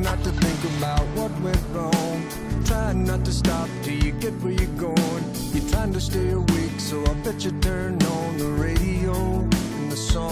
not to think about what went wrong. Trying not to stop till you get where you're going. You're trying to stay awake, so I bet you turn on the radio and the song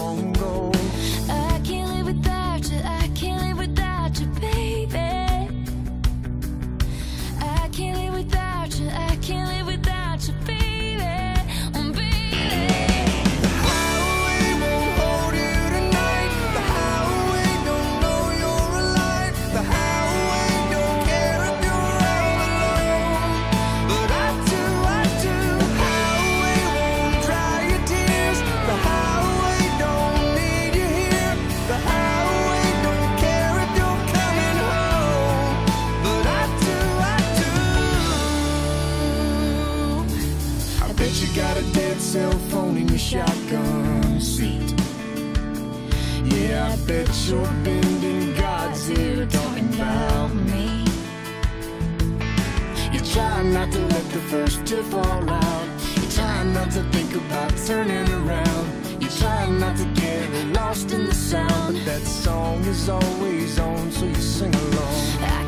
cell phone in your shotgun seat. Yeah, I bet you're bending God's ear talking about me. You're trying not to let the first tear fall out. You're trying not to think about turning around. You're trying not to get lost in the sound. But that song is always on, so you sing along. I